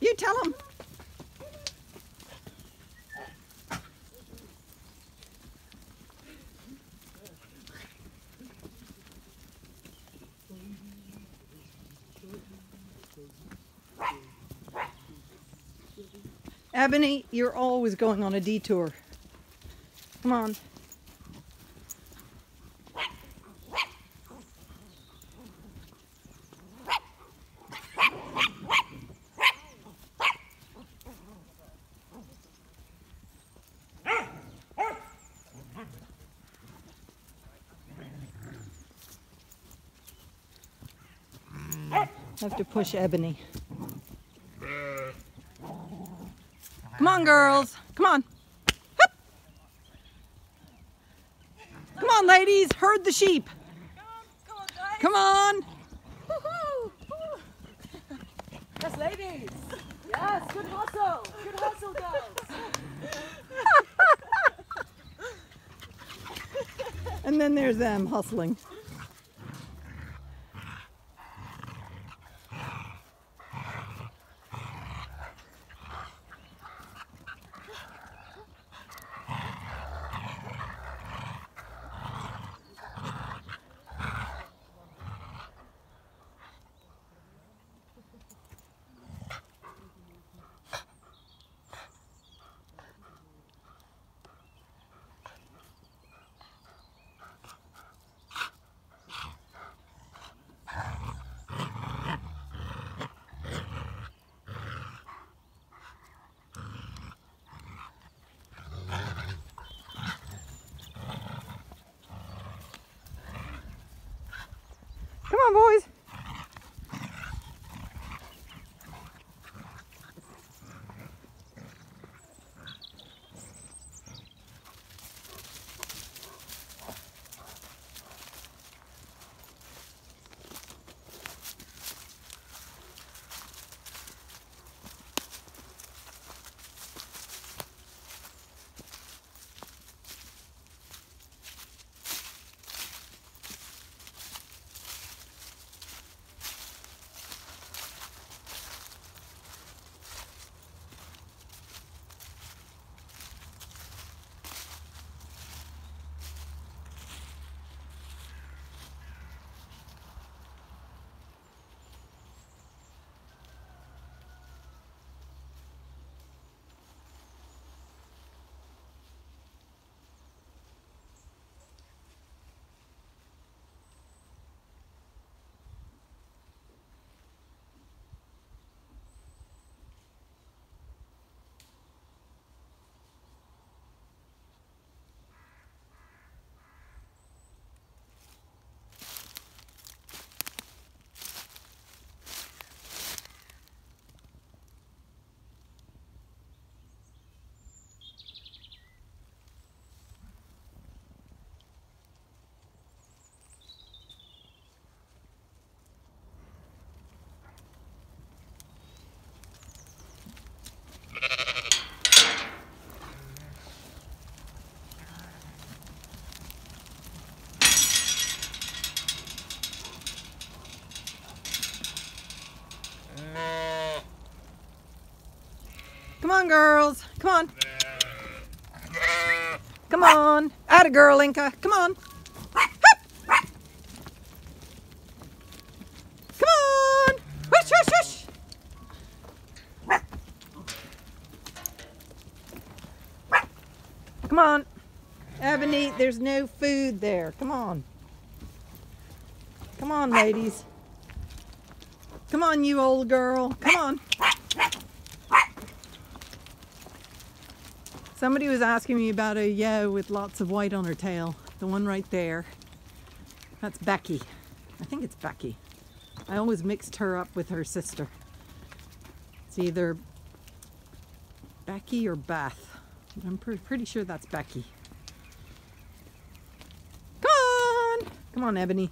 You tell him. Ebony, you're always going on a detour. Come on. Have to push Ebony. Uh. Come on, girls. Come on. Hup. Come on, ladies. Herd the sheep. Come on. Yes, ladies. Yes, good hustle. Good hustle, girls. and then there's them hustling. Come on, boys. On, girls. Come on. Come on. Atta girl, Inca. Come on. Come on. Hush, hush. Come on. Ebony, there's no food there. Come on. Come on, ladies. Come on, you old girl. Come on. Somebody was asking me about a ewe with lots of white on her tail. The one right there. That's Becky. I think it's Becky. I always mixed her up with her sister. It's either Becky or Beth. I'm pre pretty sure that's Becky. Come on! Come on, Ebony.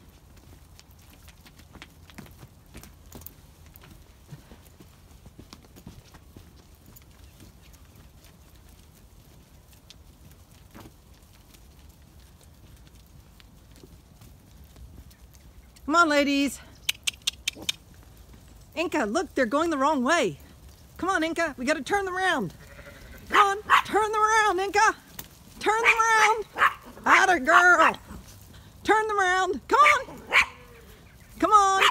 Come on, ladies. Inca, look, they're going the wrong way. Come on, Inca, we gotta turn them around. Come on, turn them around, Inca. Turn them around. Atta girl. Turn them around. Come on. Come on.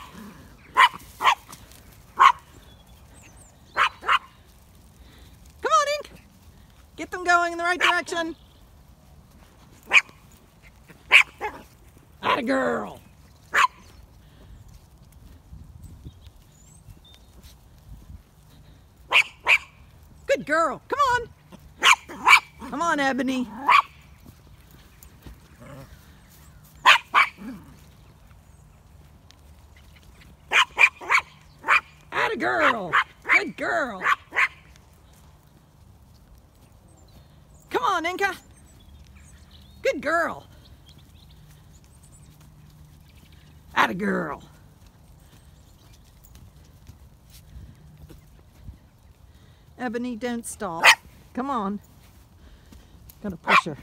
Come on, Ink. Get them going in the right direction. Atta girl. Girl. Come on. Come on, Ebony. Atta girl. Good girl. Come on, Inca. Good girl. Atta girl. Ebony, don't stop. Come on. Gotta push her.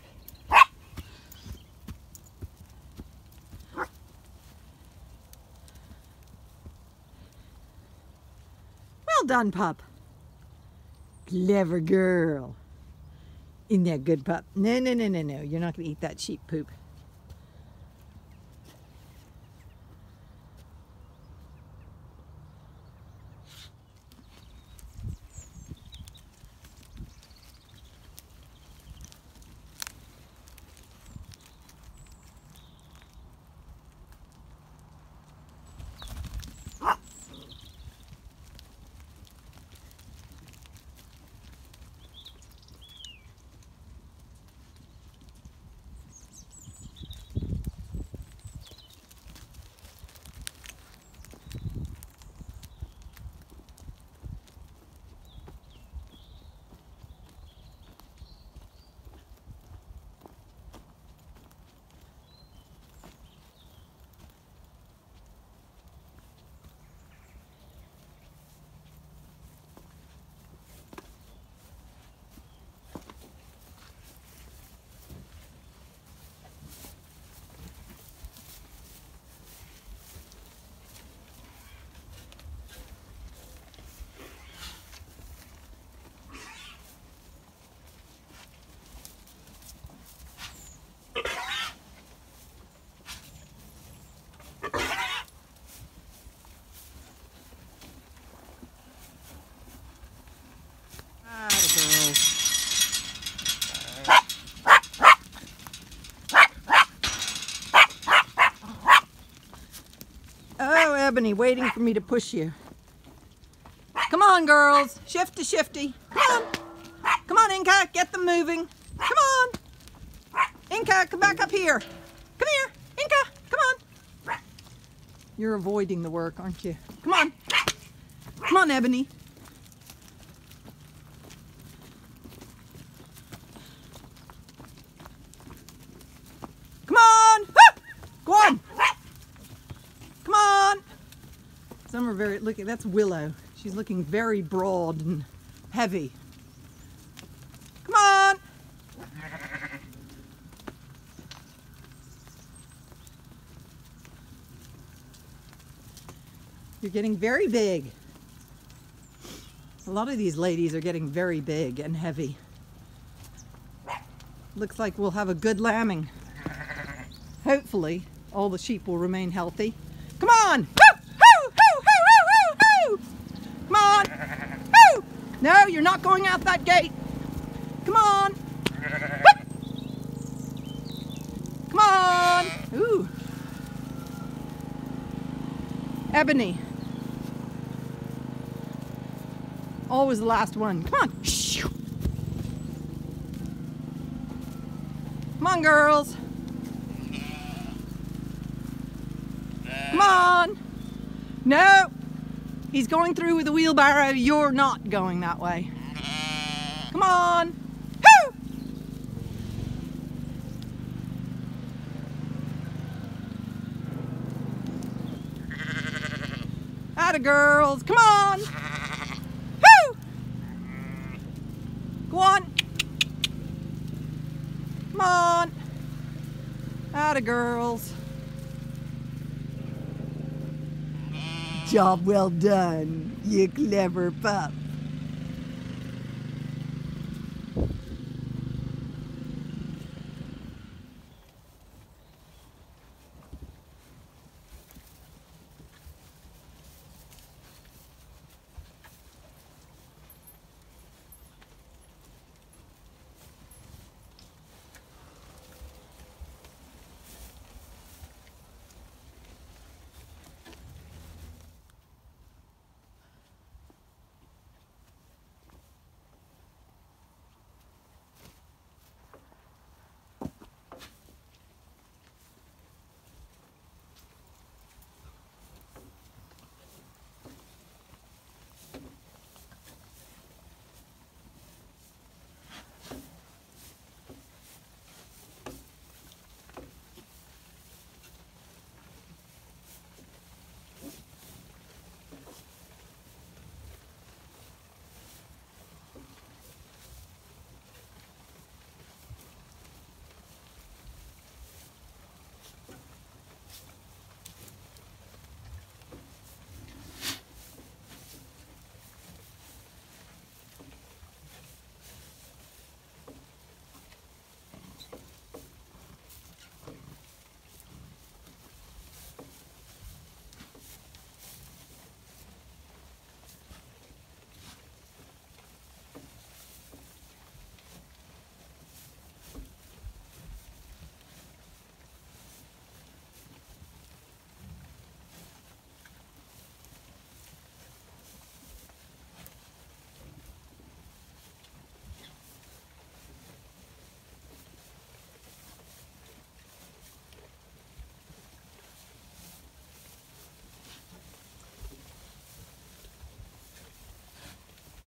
Well done, pup. Clever girl. Isn't that good, pup? No, no, no, no, no. You're not gonna eat that sheep poop. Atta girl. Oh, Ebony, waiting for me to push you. Come on, girls. Shifty, shifty. Come on. Come on, Inca. Get them moving. Come on. Inca, come back up here. Come here. Inca, come on. You're avoiding the work, aren't you? Come on. Come on, Ebony. Come on! Ah! Go on! Come on! Some are very look. That's Willow. She's looking very broad and heavy. Come on! You're getting very big. A lot of these ladies are getting very big and heavy. Looks like we'll have a good lambing. Hopefully, all the sheep will remain healthy. Come on! Hoo! Hoo! Hoo! Hoo! Hoo! Hoo! Come on! Hoo! No, you're not going out that gate. Come on! Come on! Ooh. Ebony. Always the last one. Come on. Come on, girls. Come on. No. He's going through with the wheelbarrow. You're not going that way. Come on. Woo! Atta girls. Come on. Woo! Go on. Come on. Atta girls. Job well done, you clever pup.